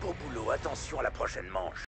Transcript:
Beau boulot, attention à la prochaine manche.